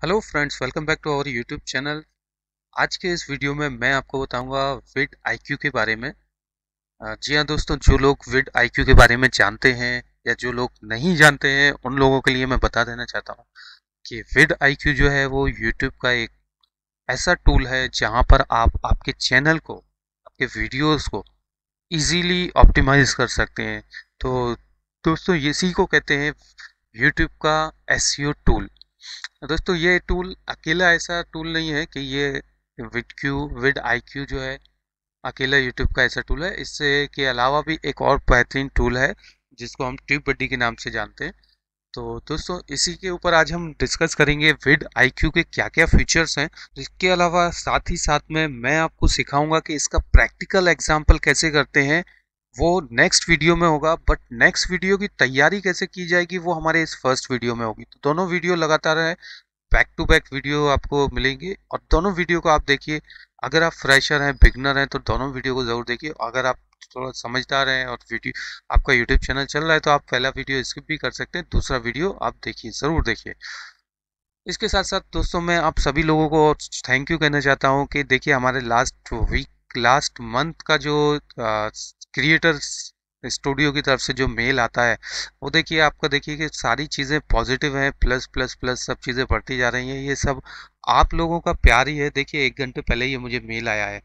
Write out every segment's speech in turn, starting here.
Hello friends welcome back to our YouTube channel आज के इस वीडियो में मैं आपको बताऊँगा विड आईक्यू के बारे में। जी हाँ दोस्तों, जो लोग विड आईक्यू के बारे में जानते हैं या जो लोग नहीं जानते हैं, उन लोगों के लिए मैं बता देना चाहता हूँ कि विड आईक्यू जो है वो यूट्यूब का एक ऐसा टूल है जहाँ पर आप आपके चैनल को, आपके वीडियोज़ को ईजीली ऑप्टिमाइज कर सकते हैं। तो दोस्तों, इसी को कहते हैं यूट्यूब का एस टूल दोस्तों ये टूल अकेला ऐसा टूल नहीं है कि ये vid Q vid I Q जो है, अकेला यूट्यूब का ऐसा टूल है। इससे के अलावा भी एक और बेहतरीन टूल है, जिसको हम ट्यूब बड्डी के नाम से जानते हैं। तो दोस्तों इसी के ऊपर आज हम डिस्कस करेंगे विड आई क्यू के क्या क्या फीचर्स हैं। इसके अलावा साथ ही साथ में मैं आपको सिखाऊँगा कि इसका प्रैक्टिकल एग्ज़ाम्पल कैसे करते हैं। वो नेक्स्ट वीडियो में होगा बट नेक्स्ट वीडियो की तैयारी कैसे की जाएगी, वो हमारे इस फ़र्स्ट वीडियो में होगी। तो दोनों वीडियो लगातार है बैक टू बैक वीडियो आपको मिलेंगे, और दोनों वीडियो को आप देखिए। अगर आप फ्रेशर हैं बिगनर हैं तो दोनों वीडियो को ज़रूर देखिए। अगर आप थोड़ा समझदार हैं और वीडियो आपका यूट्यूब चैनल चल रहा है तो आप पहला वीडियो स्किप भी कर सकते हैं, दूसरा वीडियो आप देखिए, ज़रूर देखिए। इसके साथ साथ दोस्तों, मैं आप सभी लोगों को थैंक यू कहना चाहता हूँ कि देखिए, हमारे लास्ट वीक लास्ट मंथ का जो क्रिएटर्स स्टूडियो की तरफ़ से जो मेल आता है, वो देखिए आपका देखिए कि सारी चीज़ें पॉजिटिव हैं प्लस प्लस प्लस सब चीज़ें बढ़ती जा रही हैं, ये सब आप लोगों का प्यार ही है। देखिए, एक घंटे पहले ही मुझे मेल आया है।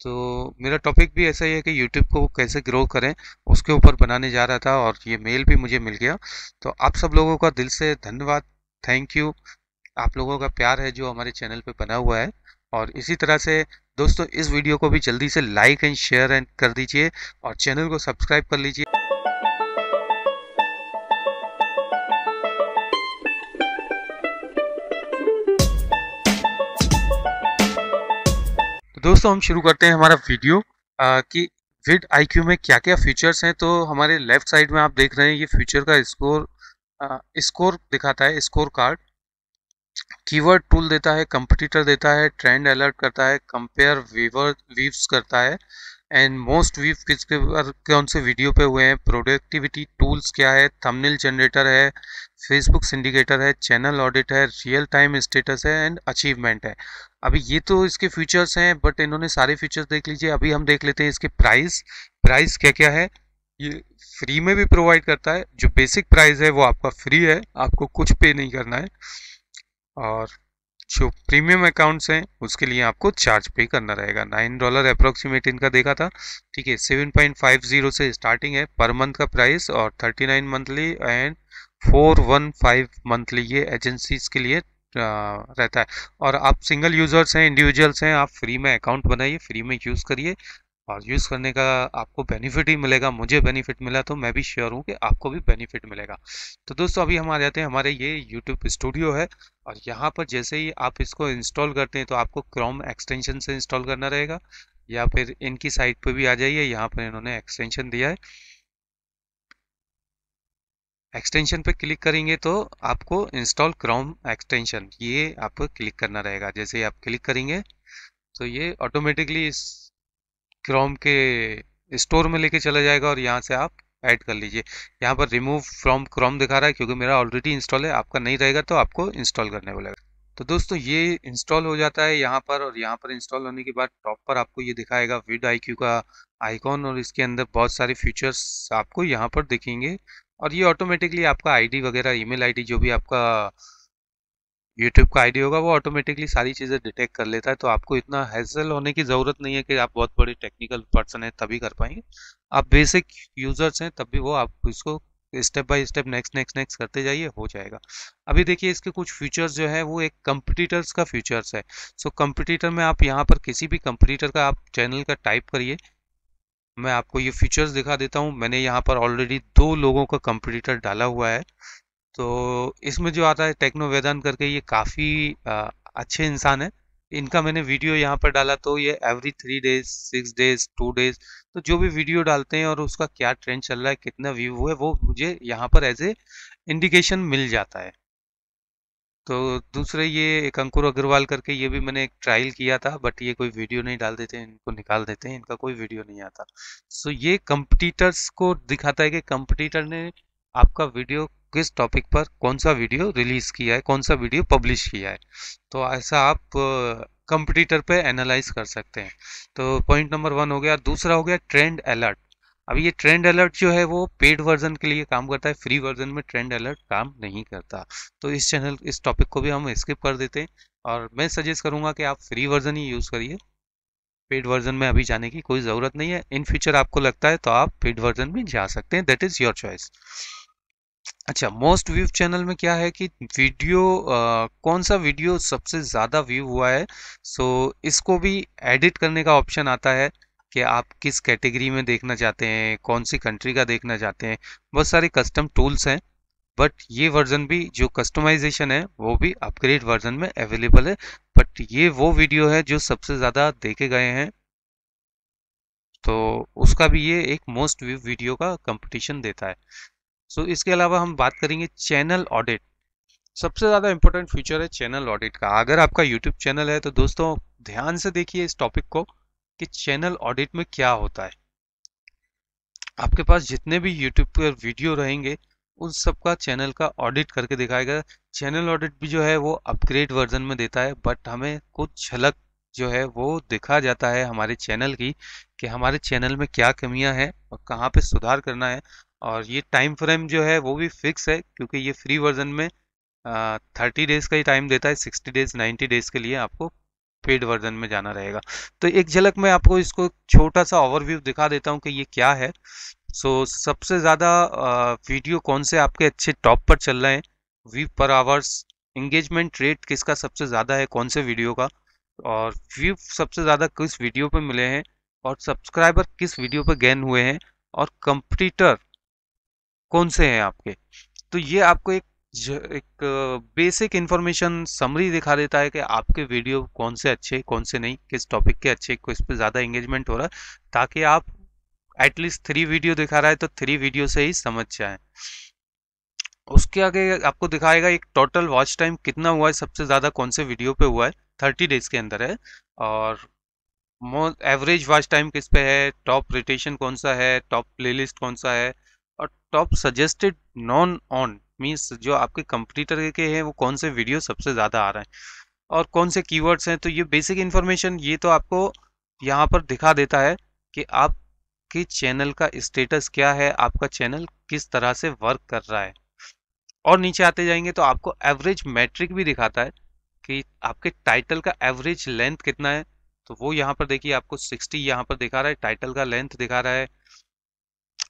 तो मेरा टॉपिक भी ऐसा ही है कि यूट्यूब को कैसे ग्रो करें, उसके ऊपर बनाने जा रहा था और ये मेल भी मुझे मिल गया। तो आप सब लोगों का दिल से धन्यवाद। थैंक यू आप लोगों का प्यार है जो हमारे चैनल पे बना हुआ है। और इसी तरह से दोस्तों इस वीडियो को भी जल्दी से लाइक एंड शेयर एंड कर दीजिए और चैनल को सब्सक्राइब कर लीजिए। तो दोस्तों हम शुरू करते हैं हमारा वीडियो आ, कि विड आईक्यू में क्या क्या फीचर्स हैं। तो हमारे लेफ़्ट साइड में आप देख रहे हैं ये फीचर का स्कोर स्कोर दिखाता है स्कोर कार्ड कीवर्ड टूल देता है, कंपटीटर देता है, ट्रेंड अलर्ट करता है, कंपेयर वीवर वीव्स करता है, एंड मोस्ट वीव किसके कौन से वीडियो पे हुए हैं, प्रोडक्टिविटी टूल्स क्या है, थंबनेल जनरेटर है, फेसबुक सिंडिकेटर है, चैनल ऑडिट है, रियल टाइम स्टेटस है, एंड अचीवमेंट है। अभी ये तो इसके फीचर्स हैं, बट इन्होंने सारे फीचर्स देख लीजिए, अभी हम देख लेते हैं इसके प्राइस। प्राइस क्या क्या है, ये फ्री में भी प्रोवाइड करता है, जो बेसिक प्राइस है वो आपका फ्री है, आपको कुछ पे नहीं करना है। और जो प्रीमियम अकाउंट्स हैं, उसके लिए आपको चार्ज पे करना रहेगा। नाइन डॉलर अप्रोक्सीमेट इनका देखा था। ठीक है सेवन पॉइंट फाइव ज़ीरो से स्टार्टिंग है पर मंथ का प्राइस और thirty nine monthly and four one five monthly ये एजेंसीज के लिए रहता है। और आप सिंगल यूज़र्स हैं इंडिविजुअल्स हैं, आप फ्री में अकाउंट बनाइए फ्री में यूज़ करिए। और यूज़ करने का आपको बेनिफिट ही मिलेगा, मुझे बेनिफिट मिला तो मैं भी श्योर हूँ कि आपको भी बेनिफिट मिलेगा। तो दोस्तों, अभी हम आ जाते हैं, हमारे ये यूट्यूब स्टूडियो है और यहाँ पर जैसे ही आप इसको इंस्टॉल करते हैं तो आपको क्रोम एक्सटेंशन से इंस्टॉल करना रहेगा या फिर इनकी साइट पर भी आ जाइए, यहाँ पर इन्होंने एक्सटेंशन दिया है। एक्सटेंशन पे क्लिक करेंगे तो आपको इंस्टॉल क्रोम एक्सटेंशन ये आपको क्लिक करना रहेगा, जैसे ही आप क्लिक करेंगे तो ये ऑटोमेटिकली इस क्रोम के स्टोर में लेके चला जाएगा और यहाँ से आप ऐड कर लीजिए। यहाँ पर रिमूव फ्रॉम क्रोम दिखा रहा है क्योंकि मेरा ऑलरेडी इंस्टॉल है, आपका नहीं रहेगा तो आपको इंस्टॉल करने बोलेगा तो दोस्तों, ये इंस्टॉल हो जाता है यहाँ पर और यहाँ पर इंस्टॉल होने के बाद टॉप पर आपको ये दिखाएगा विड आईक्यू का आइकॉन और इसके अंदर बहुत सारे फीचर्स आपको यहाँ पर दिखेंगे। और ये ऑटोमेटिकली आपका आईडी वगैरह ईमेल आईडी जो भी आपका यूट्यूब का आईडी होगा वो ऑटोमेटिकली सारी चीज़ें डिटेक्ट कर लेता है तो आपको इतना हैसल होने की ज़रूरत नहीं है कि आप बहुत बड़े टेक्निकल पर्सन हैं तभी कर पाएँगे। आप बेसिक यूज़र्स हैं तब भी वो आप इसको step by step next next next करते जाइए हो जाएगा। अभी देखिए इसके कुछ फीचर्स जो है वो एक कंपटीटर्स का फीचर्स है। सो so, कंपटीटर में आप यहाँ पर किसी भी कंपटीटर का आप चैनल का टाइप करिए। मैं आपको ये फीचर्स दिखा देता हूँ। मैंने यहाँ पर ऑलरेडी दो लोगों का कंपटीटर डाला हुआ है। तो इसमें जो आता है टेक्नो वेदांत करके ये काफ़ी अच्छे इंसान है। इनका मैंने वीडियो यहाँ पर डाला तो ये every three days six days two days तो जो भी वीडियो डालते हैं और उसका क्या ट्रेंड चल रहा है, कितना व्यू है, वो मुझे यहाँ पर एज ए इंडिकेशन मिल जाता है। तो दूसरे ये एक अंकुर अग्रवाल करके ये भी मैंने एक ट्रायल किया था बट ये कोई वीडियो नहीं डाल देते, इनको निकाल देते हैं, इनका कोई वीडियो नहीं आता। सो ये कंपटीटर्स को दिखाता है कि कंपटीटर ने आपका वीडियो किस टॉपिक पर कौन सा वीडियो रिलीज़ किया है, कौन सा वीडियो पब्लिश किया है? तो ऐसा आप कंपटीटर पे एनालाइज कर सकते हैं। तो पॉइंट नंबर वन हो गया, दूसरा हो गया ट्रेंड अलर्ट अब ये ट्रेंड अलर्ट जो है, वो पेड वर्जन के लिए काम करता है फ्री वर्जन में ट्रेंड अलर्ट काम नहीं करता। तो इस चैनल इस टॉपिक को भी हम स्किप कर देते हैं और मैं सजेस्ट करूँगा कि आप फ्री वर्जन ही यूज़ करिए। पेड वर्जन में अभी जाने की कोई ज़रूरत नहीं है। इन फ्यूचर आपको लगता है तो आप पेड वर्जन में जा सकते हैं। दैट इज़ योर चॉइस अच्छा मोस्ट व्यू चैनल में क्या है कि वीडियो आ, कौन सा वीडियो सबसे ज़्यादा व्यू हुआ है? सो so, इसको भी एडिट करने का ऑप्शन आता है कि आप किस कैटेगरी में देखना चाहते हैं कौन सी कंट्री का देखना चाहते हैं। बहुत सारे कस्टम टूल्स हैं बट ये वर्जन भी जो कस्टमाइजेशन है वो भी अपग्रेड वर्जन में अवेलेबल है। बट ये वो वीडियो है जो सबसे ज़्यादा देखे गए हैं। तो उसका भी ये एक मोस्ट व्यू वीडियो का कंपटीशन देता है। सो so, इसके अलावा हम बात करेंगे चैनल ऑडिट सबसे ज़्यादा इंपॉर्टेंट फीचर है चैनल ऑडिट का। अगर आपका यूट्यूब चैनल है तो दोस्तों ध्यान से देखिए इस टॉपिक को कि चैनल ऑडिट में क्या होता है। आपके पास जितने भी यूट्यूब पर वीडियो रहेंगे उन सबका चैनल का ऑडिट करके दिखाएगा। चैनल ऑडिट भी जो है वो अपग्रेड वर्जन में देता है बट हमें कुछ झलक जो है वो दिखा जाता है हमारे चैनल की कि हमारे चैनल में क्या कमियाँ हैं और कहाँ पे सुधार करना है। और ये टाइम फ्रेम जो है वो भी फिक्स है क्योंकि ये फ्री वर्जन में थर्टी डेज़ का ही टाइम देता है सिक्सटी डेज़ नाइन्टी डेज़ के लिए आपको पेड वर्जन में जाना रहेगा। तो एक झलक मैं आपको इसको छोटा सा ओवरव्यू दिखा देता हूँ कि ये क्या है। सो so, सबसे ज़्यादा वीडियो कौन से आपके अच्छे टॉप पर चल रहे हैं? व्यू पर आवर्स इंगेजमेंट रेट किसका सबसे ज़्यादा है कौन से वीडियो का? और व्यू सबसे ज़्यादा किस वीडियो पे मिले हैं? और सब्सक्राइबर किस वीडियो पे गेन हुए हैं? और कंपटीटर कौन से हैं आपके? तो ये आपको एक एक बेसिक इंफॉर्मेशन समरी दिखा देता है कि आपके वीडियो कौन से अच्छे, कौन से नहीं, किस टॉपिक के अच्छे, किस पे ज़्यादा एंगेजमेंट हो रहा है, ताकि आप एटलीस्ट थ्री वीडियो दिखा रहा है तो थ्री वीडियो से ही समझ जाए। उसके आगे आपको दिखाएगा एक टोटल वॉच टाइम कितना हुआ है, सबसे ज़्यादा कौन से वीडियो पे हुआ है थर्टी डेज़ के अंदर है, और एवरेज वॉच टाइम किस पे है टॉप रिटेशन कौन सा है टॉप प्लेलिस्ट कौन सा है और top suggested non on means जो आपके कंप्यूटर के हैं, वो कौन से वीडियो सबसे ज़्यादा आ रहे हैं? और कौन से कीवर्ड्स हैं? तो ये बेसिक इन्फॉर्मेशन ये तो आपको यहाँ पर दिखा देता है कि आपके चैनल का स्टेटस क्या है, आपका चैनल किस तरह से वर्क कर रहा है। और नीचे आते जाएँगे तो आपको एवरेज मैट्रिक भी दिखाता है कि आपके टाइटल का एवरेज लेंथ कितना है। तो वो यहाँ पर देखिए, आपको 60 यहाँ पर दिखा रहा है टाइटल का लेंथ दिखा रहा है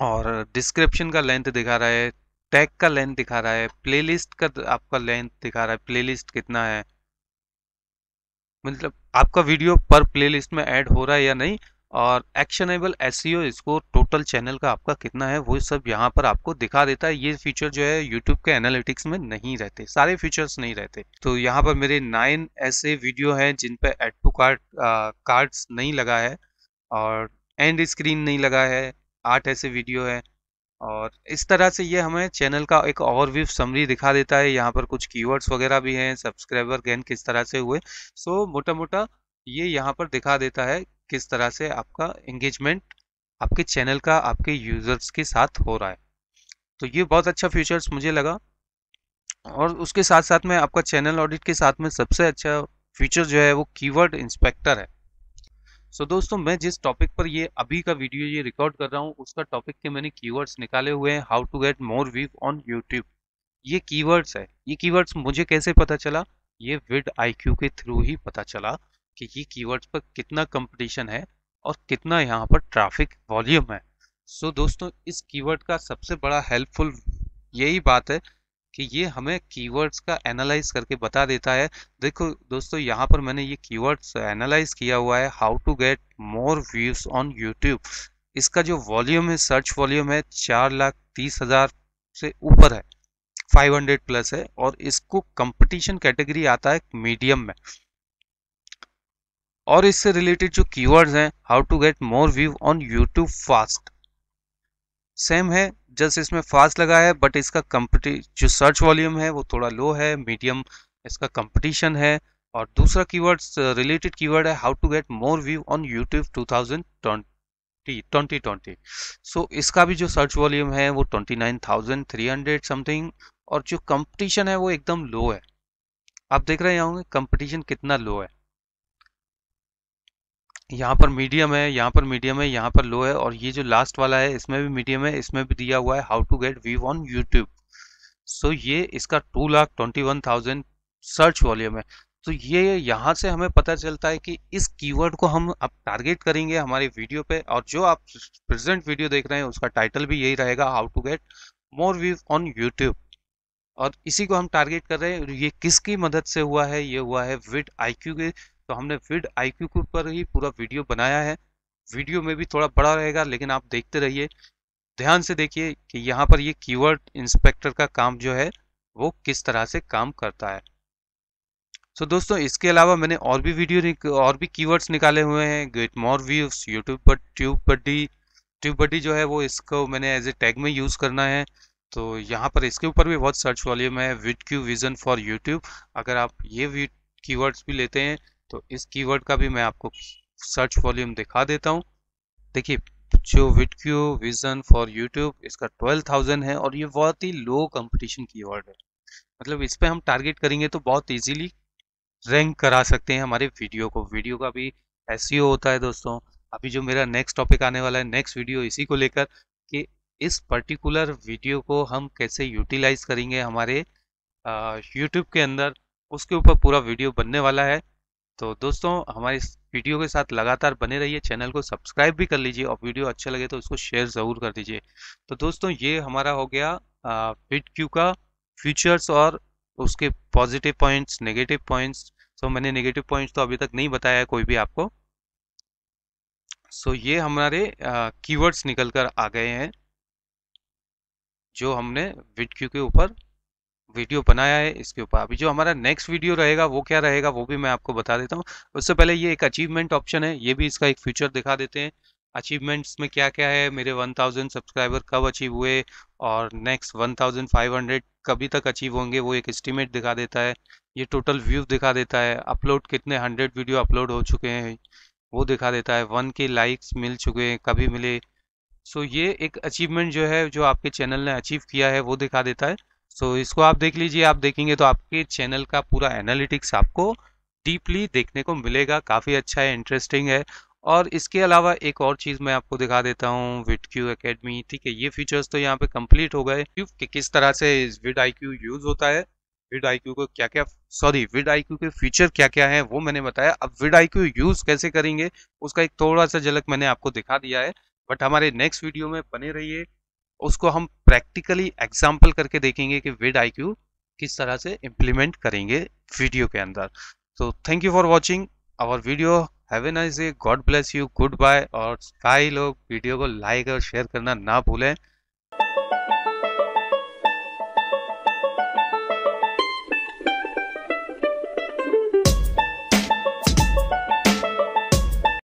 और डिस्क्रिप्शन का लेंथ दिखा रहा है टैग का लेंथ दिखा रहा है प्लेलिस्ट का आपका लेंथ दिखा रहा है प्लेलिस्ट कितना है। मतलब आपका वीडियो पर प्लेलिस्ट में ऐड हो रहा है या नहीं, और actionable S score total channel का आपका कितना है, वो सब यहाँ पर आपको दिखा देता है। ये फीचर जो है यूट्यूब के एनालिटिक्स में नहीं रहते, सारे फीचर्स नहीं रहते। तो यहाँ पर मेरे नाइन ऐसे वीडियो हैं जिन पे एड टू कार्ड कार्ड्स नहीं लगा है, और एंड स्क्रीन नहीं लगा है। आठ ऐसे वीडियो है। और इस तरह से ये हमें चैनल का एक ओवरव्यू समरी दिखा देता है। यहाँ पर कुछ कीवर्ड्स वगैरह भी हैं सब्सक्राइबर गेन किस तरह से हुए। सो मोटा मोटा ये यहाँ पर दिखा देता है किस तरह से आपका एंगेजमेंट आपके चैनल का, आपके यूज़र्स के साथ हो रहा है। तो ये बहुत अच्छा फीचर्स मुझे लगा। और उसके साथ साथ में आपका चैनल ऑडिट के साथ में सबसे अच्छा फीचर जो है वो कीवर्ड इंस्पेक्टर है। सो so, दोस्तों मैं जिस टॉपिक पर ये अभी का वीडियो ये रिकॉर्ड कर रहा हूँ उसका टॉपिक के मैंने कीवर्ड्स निकाले हुए हैं how to get more view on YouTube ये कीवर्ड्स है। ये कीवर्ड्स मुझे कैसे पता चला? ये विड आईक्यू के थ्रू ही पता चला कि ये कीवर्ड्स पर कितना कंपटीशन है और कितना यहाँ पर ट्रैफ़िक वॉल्यूम है। सो so, दोस्तों इस कीवर्ड का सबसे बड़ा हेल्पफुल यही बात है कि ये हमें कीवर्ड्स का एनालाइज करके बता देता है। देखो दोस्तों, यहाँ पर मैंने ये कीवर्ड्स एनालाइज किया हुआ है how to get more views on YouTube इसका जो वॉल्यूम है सर्च वॉल्यूम है, चार लाख तीस हज़ार से ऊपर है 500 प्लस है, और इसको कंपटीशन कैटेगरी आता है मीडियम में। और इससे रिलेटेड जो कीवर्ड्स हैं how to get more view on YouTube fast same है जस्ट इसमें फास्ट लगा है बट इसका कंपटी जो सर्च वॉल्यूम है वो थोड़ा लो है मीडियम इसका कंपटीशन है। और दूसरा कीवर्ड रिलेटेड कीवर्ड है how to get more view on YouTube 2020 2020 so इसका भी जो सर्च वॉल्यूम है वो 29,300 समथिंग और जो कंपटीशन है वो एकदम लो है। आप देख रहे होंगे कंपटीशन कितना लो है। यहाँ पर मीडियम है, यहाँ पर मीडियम है, यहाँ पर लो है और ये जो लास्ट वाला है, इसमें भी मीडियम है, इसमें भी दिया हुआ है how to get view on YouTube so ये इसका two lakh twenty one thousand search volume है. तो ये यहाँ से हमें पता चलता है कि इस कीवर्ड को हम अब टारगेट करेंगे हमारे वीडियो पे और जो आप प्रेजेंट वीडियो देख रहे हैं, उसका टाइटल भी यही रहेगा how to get more view on YouTube और इसी को हम टारगेट कर रहे हैं, ये किसकी मदद से हुआ है? ये हुआ है विड आईक्यू के तो हमने विड आईक्यू के ऊपर ही पूरा वीडियो बनाया है। वीडियो में भी थोड़ा बड़ा रहेगा लेकिन आप देखते रहिए। ध्यान से देखिए कि यहाँ पर ये कीवर्ड इंस्पेक्टर का काम जो है वो किस तरह से काम करता है। सो so, दोस्तों इसके अलावा मैंने और भी वीडियो और भी कीवर्ड्स निकाले हुए हैं। गेट मोर व्यूज़ यूट्यूब पर ट्यूब बड्डी ट्यूब बड्डी जो है वो इसको मैंने एज ए टैग में यूज़ करना है। तो यहाँ पर इसके ऊपर भी बहुत सर्च वॉल्यूम है। Vid Q vision for YouTube अगर आप ये कीवर्ड्स भी लेते हैं तो इस कीवर्ड का भी मैं आपको सर्च वॉल्यूम दिखा देता हूँ। देखिए, जो विटक्यू विजन फॉर यूट्यूब इसका ट्वेल्व थाउज़ेंड है और ये बहुत ही लो कंपटीशन कीवर्ड है। मतलब इस पर हम टारगेट करेंगे तो बहुत इजीली रैंक करा सकते हैं हमारे वीडियो को। वीडियो का भी एस e होता है दोस्तों। अभी जो मेरा नेक्स्ट टॉपिक आने वाला है नेक्स्ट वीडियो इसी को लेकर कि इस पर्टिकुलर वीडियो को हम कैसे यूटिलाइज करेंगे हमारे यूट्यूब के अंदर, उसके ऊपर पूरा वीडियो बनने वाला है। तो दोस्तों, हमारे इस वीडियो के साथ लगातार बने रहिए, चैनल को सब्सक्राइब भी कर लीजिए और वीडियो अच्छा लगे तो उसको शेयर ज़रूर कर दीजिए। तो दोस्तों, ये हमारा हो गया बिट क्यू का फीचर्स और उसके positive points, negative points. So मैंने नेगेटिव पॉइंट्स तो अभी तक नहीं बताया कोई भी आपको। सो ये हमारे कीवर्ड्स निकल कर आ गए हैं, जो हमने विट क्यू के ऊपर वीडियो बनाया है इसके ऊपर अभी जो हमारा नेक्स्ट वीडियो रहेगा वो क्या रहेगा वो भी मैं आपको बता देता हूँ। उससे पहले ये एक अचीवमेंट ऑप्शन है ये भी इसका एक फ्यूचर दिखा देते हैं। अचीवमेंट्स में क्या क्या है मेरे 1000 सब्सक्राइबर कब अचीव हुए और नेक्स्ट 1500 कभी तक अचीव होंगे वो एक एस्टिमेट दिखा देता है। ये टोटल व्यू दिखा देता है अपलोड कितने हंड्रेड वीडियो अपलोड हो चुके हैं वो दिखा देता है। वन के लाइक्स मिल चुके हैं कभी मिले। सो so, ये एक अचीवमेंट जो है जो आपके चैनल ने अचीव किया है वो दिखा देता है। सो so, इसको आप देख लीजिए आप देखेंगे तो आपके चैनल का पूरा एनालिटिक्स आपको डीपली देखने को मिलेगा। काफ़ी अच्छा है इंटरेस्टिंग है। और इसके अलावा एक और चीज़ मैं आपको दिखा देता हूँ विड क्यू अकेडमी ठीक है ये फीचर्स तो यहाँ पे कंप्लीट हो गए। कि किस तरह से विड आई क्यू यूज़ होता है? विड आई क्यू को क्या क्या सॉरी विड आई क्यू के फीचर क्या क्या है वो मैंने बताया। अब विड आई क्यू यूज़ कैसे करेंगे उसका एक थोड़ा सा झलक मैंने आपको दिखा दिया है। बट हमारे नेक्स्ट वीडियो में बने रहिए। उसको हम प्रैक्टिकली एग्ज़ाम्पल करके देखेंगे कि विड आई किस तरह से इम्प्लीमेंट करेंगे वीडियो के अंदर। तो thank you for watching our video have a nice day God bless you goodbye और सारे लोग वीडियो को लाइक और शेयर करना ना भूलें।